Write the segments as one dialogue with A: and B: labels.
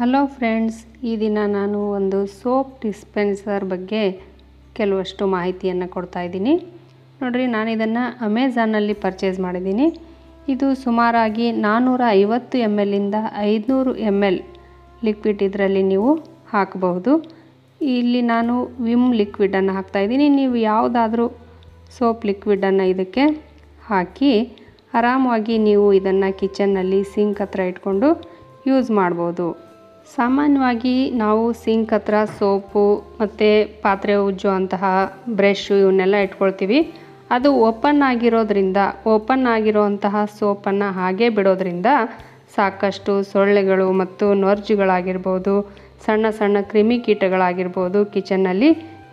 A: Hello friends, ಈ ದಿನ ನಾನು ಒಂದು ಸೋಪ್ ಡಿಸ್ಪೆನ್ಸರ್ ಬಗ್ಗೆ ಕೆಲವಷ್ಟು ಮಾಹಿತಿಯನ್ನು ಕೊಡ್ತಾ ಇದ್ದೀನಿ. ನೋಡಿರಿ ನಾನು ಇದನ್ನು ಅಮೆಝಾನಲ್ಲಿ ಪರ್ಚೇಸ್ ಮಾಡಿದ್ದೀನಿ. ಇದು ಸುಮಾರಾಗಿ ನಾನ್ನೂರ ಐವತ್ತು ಎಂ ಎಲ್ಲಿಂದ ಐದುನೂರು ಎಂ ಎಲ್ ಲಿಕ್ವಿಡ್ ಇದರಲ್ಲಿ ನೀವು ಹಾಕಬಹುದು. ಇಲ್ಲಿ ನಾನು ವಿಮ್ ಲಿಕ್ವಿಡನ್ನು ಹಾಕ್ತಾಯಿದ್ದೀನಿ ನೀವು ಯಾವುದಾದ್ರೂ ಸೋಪ್ ಲಿಕ್ವಿಡನ್ನು ಇದಕ್ಕೆ ಹಾಕಿ, ಆರಾಮವಾಗಿ ನೀವು ಇದನ್ನು ಕಿಚನ್ನಲ್ಲಿ ಸಿಂಕ್ ಹತ್ರ ಇಟ್ಕೊಂಡು ಯೂಸ್ ಮಾಡ್ಬೋದು. ಸಾಮಾನ್ಯವಾಗಿ ನಾವು ಸಿಂಕ್ ಹತ್ರ ಸೋಪು ಮತ್ತು ಪಾತ್ರೆ ಉಜ್ಜೋ ಅಂತಹ ಬ್ರಷು ಇವನ್ನೆಲ್ಲ ಇಟ್ಕೊಳ್ತೀವಿ. ಅದು ಓಪನ್ ಆಗಿರೋದ್ರಿಂದ, ಓಪನ್ ಆಗಿರೋಂತಹ ಸೋಪನ್ನು ಹಾಗೆ ಬಿಡೋದ್ರಿಂದ ಸಾಕಷ್ಟು ಸೊಳ್ಳೆಗಳು ಮತ್ತು ನೊರ್ಜುಗಳಾಗಿರ್ಬೋದು, ಸಣ್ಣ ಸಣ್ಣ ಕ್ರಿಮಿಕೀಟಗಳಾಗಿರ್ಬೋದು ಕಿಚನ್ನಲ್ಲಿ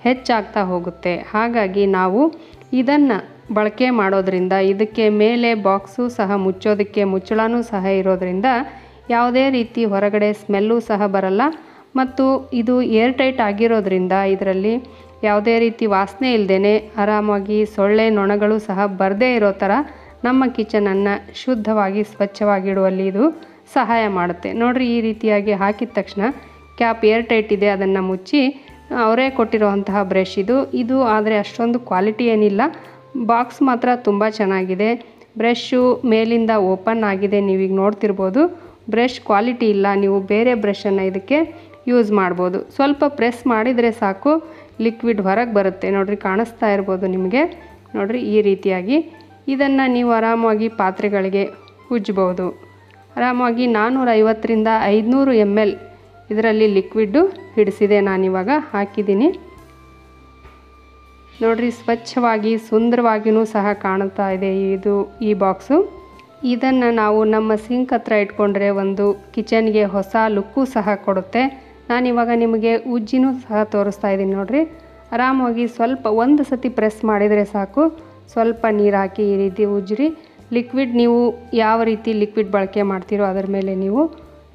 A: ಹೆಚ್ಚಾಗ್ತಾ ಹೋಗುತ್ತೆ. ಹಾಗಾಗಿ ನಾವು ಇದನ್ನು ಬಳಕೆ ಮಾಡೋದ್ರಿಂದ, ಇದಕ್ಕೆ ಮೇಲೆ ಬಾಕ್ಸು ಸಹ ಮುಚ್ಚೋದಕ್ಕೆ ಮುಚ್ಚಳನೂ ಸಹ ಇರೋದ್ರಿಂದ ಯಾವುದೇ ರೀತಿ ಹೊರಗಡೆ ಸ್ಮೆಲ್ಲು ಸಹ ಬರಲ್ಲ. ಮತ್ತು ಇದು ಏರ್ ಟೈಟ್ ಆಗಿರೋದ್ರಿಂದ ಇದರಲ್ಲಿ ಯಾವುದೇ ರೀತಿ ವಾಸನೆ ಇಲ್ಲದೇ ಆರಾಮಾಗಿ ಸೊಳ್ಳೆ ನೊಣಗಳು ಸಹ ಬರದೇ ಇರೋ ಥರ ನಮ್ಮ ಕಿಚನನ್ನು ಶುದ್ಧವಾಗಿ ಸ್ವಚ್ಛವಾಗಿಡುವಲ್ಲಿ ಇದು ಸಹಾಯ ಮಾಡುತ್ತೆ. ನೋಡಿರಿ ಈ ರೀತಿಯಾಗಿ ಹಾಕಿದ ತಕ್ಷಣ ಕ್ಯಾಪ್ ಏರ್ ಟೈಟ್ ಇದೆ ಅದನ್ನು ಮುಚ್ಚಿ ಅವರೇ ಕೊಟ್ಟಿರುವಂತಹ ಬ್ರಷ್ ಇದು. ಇದು ಆದರೆ ಅಷ್ಟೊಂದು ಕ್ವಾಲಿಟಿ ಏನಿಲ್ಲ. ಬಾಕ್ಸ್ ಮಾತ್ರ ತುಂಬ ಚೆನ್ನಾಗಿದೆ. ಬ್ರಷ್ಷು ಮೇಲಿಂದ ಓಪನ್ ಆಗಿದೆ, ನೀವೀಗ ನೋಡ್ತಿರ್ಬೋದು. ಬ್ರಷ್ ಕ್ವಾಲಿಟಿ ಇಲ್ಲ, ನೀವು ಬೇರೆ ಬ್ರಷನ್ನು ಇದಕ್ಕೆ ಯೂಸ್ ಮಾಡ್ಬೋದು. ಸ್ವಲ್ಪ ಪ್ರೆಸ್ ಮಾಡಿದರೆ ಸಾಕು, ಲಿಕ್ವಿಡ್ ಹೊರಗೆ ಬರುತ್ತೆ. ನೋಡಿರಿ, ಕಾಣಿಸ್ತಾ ಇರ್ಬೋದು ನಿಮಗೆ. ನೋಡಿರಿ, ಈ ರೀತಿಯಾಗಿ ಇದನ್ನು ನೀವು ಆರಾಮಾಗಿ ಪಾತ್ರೆಗಳಿಗೆ ಉಜ್ಜಬಹುದು ಆರಾಮಾಗಿ ನಾನ್ನೂರ ಐವತ್ತರಿಂದ ಐದುನೂರು ಎಂ ಎಲ್ ಇದರಲ್ಲಿ ಲಿಕ್ವಿಡ್ಡು ಹಿಡಿಸಿದೆ ನಾನಿವಾಗ ಹಾಕಿದ್ದೀನಿ. ನೋಡಿರಿ, ಸ್ವಚ್ಛವಾಗಿ ಸುಂದರವಾಗಿಯೂ ಸಹ ಕಾಣ್ತಾ ಇದೆ ಇದು ಈ ಬಾಕ್ಸು. ಇದನ್ನು ನಾವು ನಮ್ಮ ಸಿಂಕ್ ಹತ್ರ ಇಟ್ಕೊಂಡ್ರೆ ಒಂದು ಕಿಚನ್ಗೆ ಹೊಸ ಲುಕ್ಕು ಸಹ ಕೊಡುತ್ತೆ. ನಾನಿವಾಗ ನಿಮಗೆ ಉಜ್ಜಿನೂ ಸಹ ತೋರಿಸ್ತಾ ಇದ್ದೀನಿ ನೋಡಿರಿ. ಆರಾಮಾಗಿ ಸ್ವಲ್ಪ ಒಂದು ಸತಿ ಪ್ರೆಸ್ ಮಾಡಿದರೆ ಸಾಕು. ಸ್ವಲ್ಪ ನೀರು ಹಾಕಿ ಈ ರೀತಿ ಉಜ್ಜಿರಿ. ಲಿಕ್ವಿಡ್ ನೀವು ಯಾವ ರೀತಿ ಲಿಕ್ವಿಡ್ ಬಳಕೆ ಮಾಡ್ತೀರೋ ಅದರ ಮೇಲೆ ನೀವು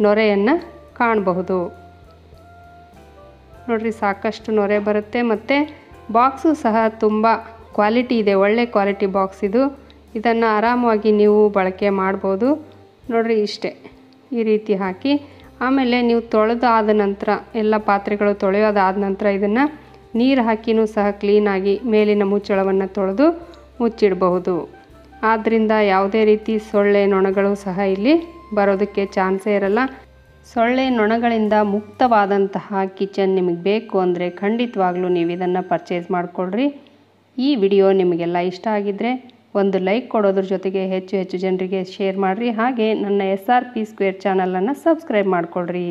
A: ನೊರೆಯನ್ನು ಕಾಣಬಹುದು. ನೋಡಿರಿ, ಸಾಕಷ್ಟು ನೊರೆ ಬರುತ್ತೆ. ಮತ್ತು ಬಾಕ್ಸು ಸಹ ತುಂಬ ಕ್ವಾಲಿಟಿ ಇದೆ. ಒಳ್ಳೆ ಕ್ವಾಲಿಟಿ ಬಾಕ್ಸ್ ಇದು. ಇದನ್ನು ಆರಾಮವಾಗಿ ನೀವು ಬಳಕೆ ಮಾಡ್ಬೋದು. ನೋಡಿರಿ ಇಷ್ಟೇ. ಈ ರೀತಿ ಹಾಕಿ ಆಮೇಲೆ ನೀವು ತೊಳೆದಾದ ನಂತರ ಎಲ್ಲ ಪಾತ್ರೆಗಳು ತೊಳೆಯೋದಾದ ನಂತರ ಇದನ್ನು ನೀರು ಹಾಕಿನೂ ಸಹ ಕ್ಲೀನಾಗಿ ಮೇಲಿನ ಮುಚ್ಚಳವನ್ನು ತೊಳೆದು ಮುಚ್ಚಿಡಬಹುದು. ಆದ್ದರಿಂದ ಯಾವುದೇ ರೀತಿ ಸೊಳ್ಳೆ ನೊಣಗಳು ಸಹ ಇಲ್ಲಿ ಬರೋದಕ್ಕೆ ಚಾನ್ಸೇ ಇರಲ್ಲ. ಸೊಳ್ಳೆ ನೊಣಗಳಿಂದ ಮುಕ್ತವಾದಂತಹ ಕಿಚನ್ ನಿಮಗೆ ಬೇಕು ಅಂದರೆ ಖಂಡಿತವಾಗ್ಲೂ ನೀವು ಇದನ್ನು ಪರ್ಚೇಸ್ ಮಾಡಿಕೊಳ್ಳ್ರಿ ಈ ವಿಡಿಯೋ ನಿಮಗೆಲ್ಲ ಇಷ್ಟ ಆಗಿದ್ದರೆ ಒಂದು ಲೈಕ್ ಕೊಡೋದ್ರ ಜೊತೆಗೆ ಹೆಚ್ಚು ಹೆಚ್ಚು ಜನರಿಗೆ ಶೇರ್ ಮಾಡಿರಿ. ಹಾಗೆ ನನ್ನ ಎಸ್ ಆರ್ ಪಿ ಸ್ಕ್ವೇರ್ ಚಾನಲನ್ನು ಸಬ್ಸ್ಕ್ರೈಬ್ ಮಾಡಿಕೊಳ್ಳ್ರಿ